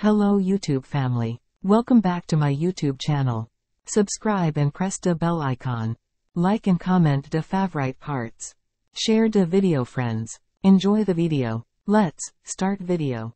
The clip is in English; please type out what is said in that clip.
Hello YouTube family. Welcome back to my YouTube channel. Subscribe and press the bell icon. Like and comment the favorite parts. Share the video friends. Enjoy the video. Let's start video.